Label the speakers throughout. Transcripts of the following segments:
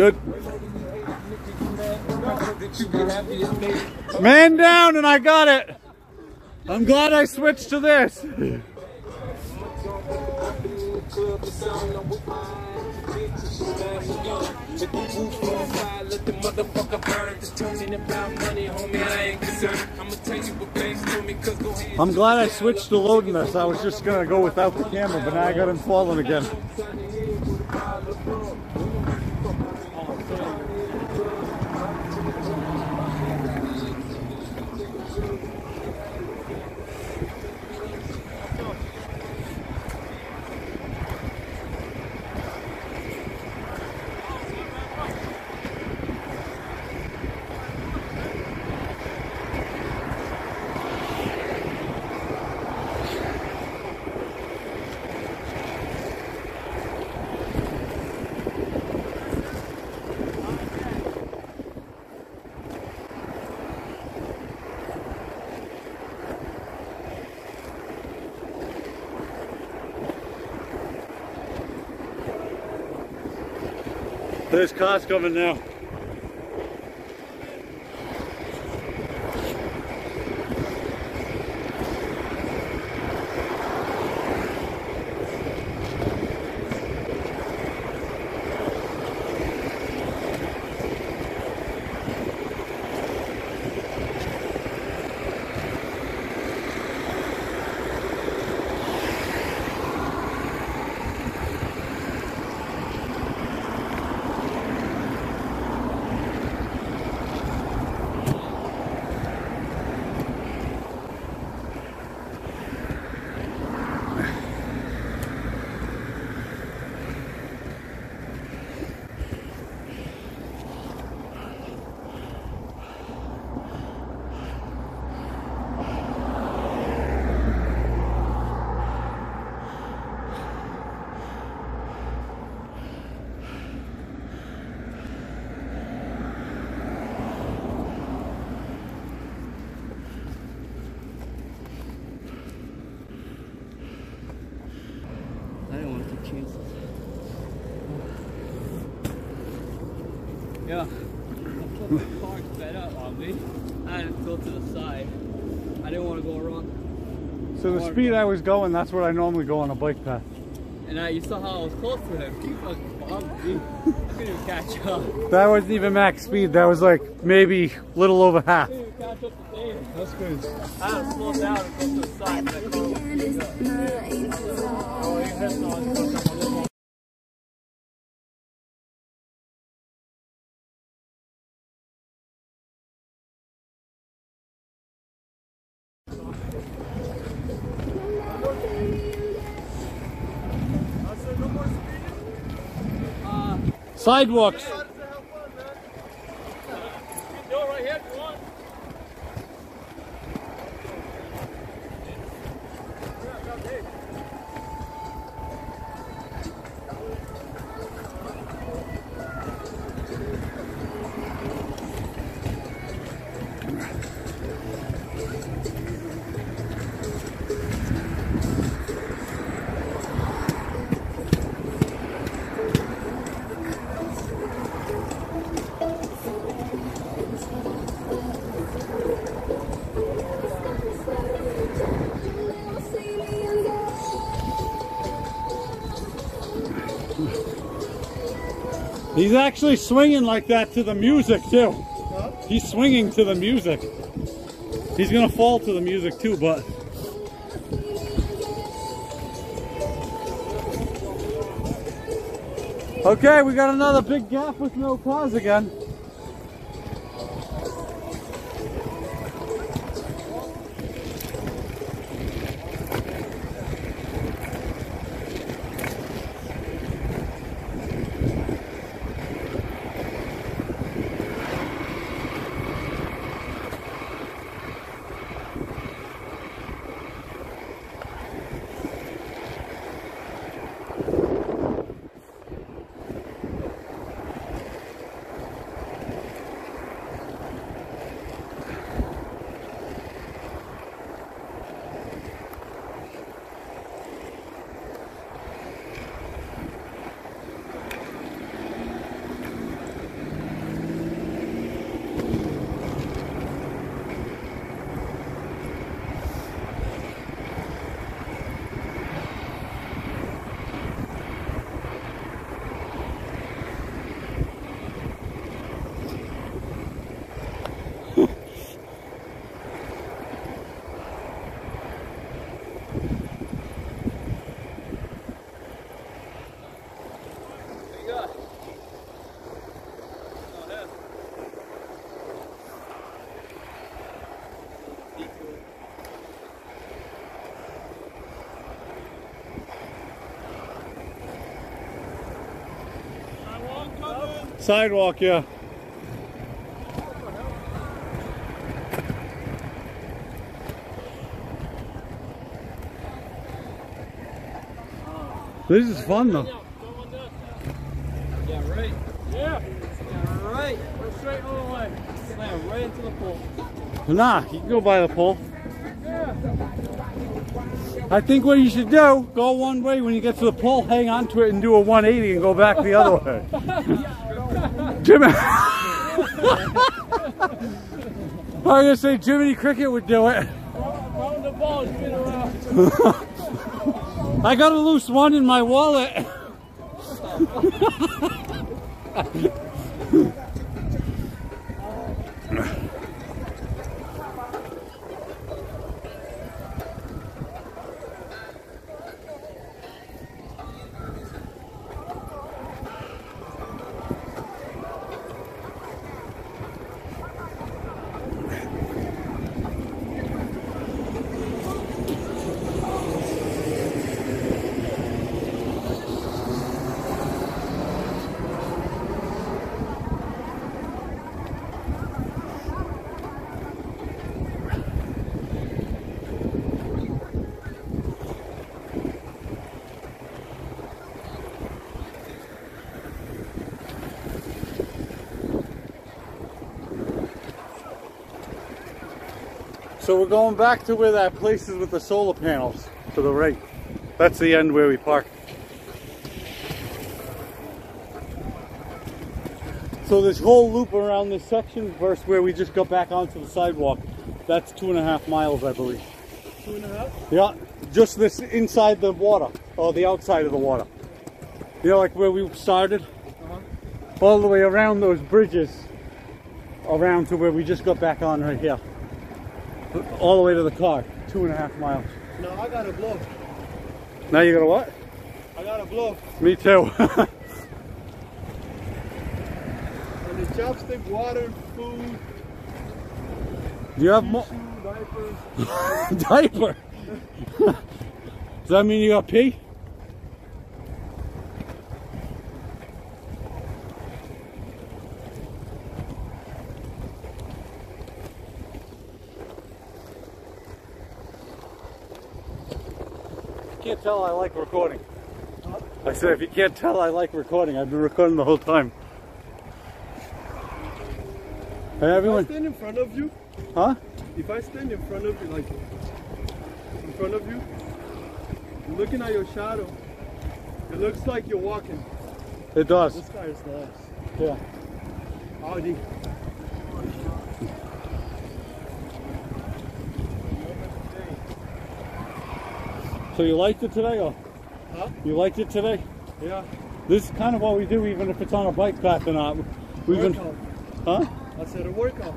Speaker 1: Good. Man down and I got it. I'm glad I switched to this. I'm glad I switched to loading this. I was just gonna go without the camera, but now I got him falling again. There's cars coming now.
Speaker 2: Yeah. I put the car sped up on me. I had to go to the side. I didn't want to go wrong.
Speaker 1: So the speed I was going, that's what I normally go on a bike path.
Speaker 2: And I, you saw how I was close to him. He fucking bombed me. I couldn't even catch up.
Speaker 1: That wasn't even max speed. That was like maybe a little over half.
Speaker 2: I couldn't even catch up to Dave.
Speaker 1: That's good.
Speaker 2: I had to slow down and go to the side.
Speaker 1: Sidewalks. He's actually swinging like that to the music too. He's swinging to the music. He's gonna fall to the music too, but Okay, we got another big gap with no cars again. Sidewalk, yeah. This is fun though.
Speaker 2: Yeah, right. Yeah. Yeah, right. Go straight all the way. Slam right into the pole.
Speaker 1: Nah, you can go by the pole. Yeah. I think what you should do, go one way when you get to the pole, hang on to it and do a 180 and go back the other way. Jimmy. I was gonna say Jiminy Cricket would do it.
Speaker 2: Round the ball, spin around.
Speaker 1: I got a loose one in my wallet. So we're going back to where that place is with the solar panels to the right. That's the end where we park. So this whole loop around this section versus where we just got back onto the sidewalk, that's two and a half miles, I believe.
Speaker 3: Two and a half?
Speaker 1: Yeah, just this inside the water, or the outside of the water. You know, like where we started? Uh-huh. All the way around those bridges, around to where we just got back on right here. All the way to the car, two and a half miles.
Speaker 3: No, I got a blow.
Speaker 1: Now you got a what?
Speaker 3: I got a blow.
Speaker 1: Me too.
Speaker 3: And the chopstick, water, food,
Speaker 1: Do you have more?
Speaker 3: tissue, diapers.
Speaker 1: Diaper. Does that mean you got pee? Can't tell I like recording. I said if you can't tell I like recording, I've been recording the whole time. Hey everyone.
Speaker 3: If I stand in front of you,
Speaker 1: huh?
Speaker 3: if I stand in front of you, like in front of you, looking at your shadow, it looks like you're walking.
Speaker 1: It does.
Speaker 3: This guy is nice.
Speaker 1: Yeah.
Speaker 3: Audi.
Speaker 1: So you liked it today or?
Speaker 3: Huh?
Speaker 1: You liked it today?
Speaker 3: Yeah.
Speaker 1: This is kind of what we do even if it's on a bike path or not. We've been,
Speaker 3: Workout.
Speaker 1: huh?
Speaker 3: I said a workout.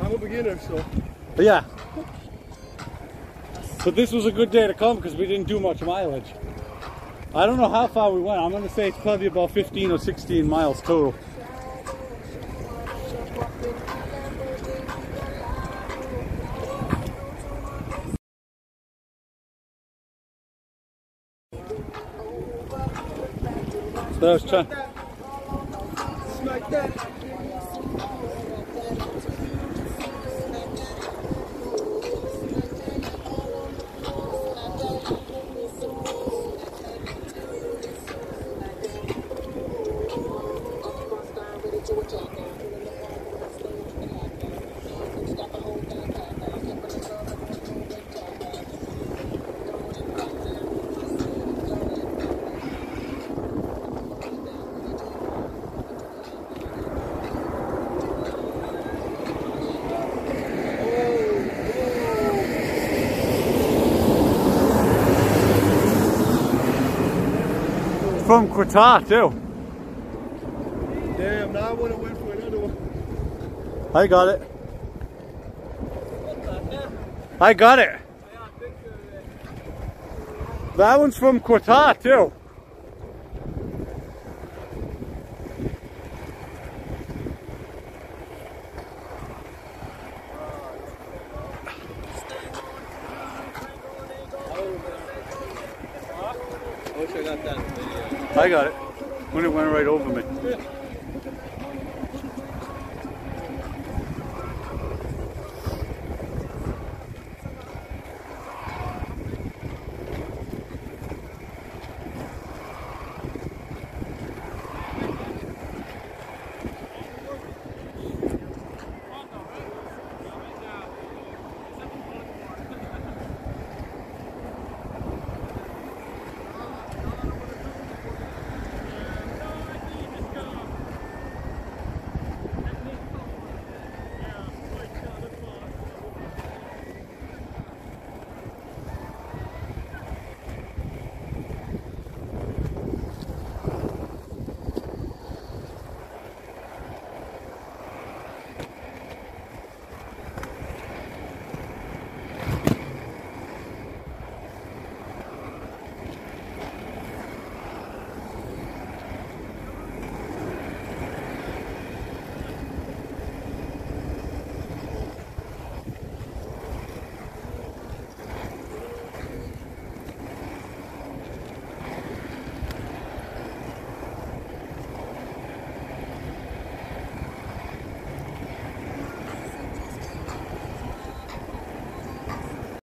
Speaker 3: I'm a beginner, so
Speaker 1: Yeah. But this was a good day to come because we didn't do much mileage. I don't know how far we went. I'm going to say it's probably about 15 or 16 miles total. So I From Qatar too.
Speaker 3: Damn, now I want to wait for another one.
Speaker 1: I got it. I got it. That one's from Qatar too.
Speaker 2: I wish I got that video.
Speaker 1: I got it. when it went right over me.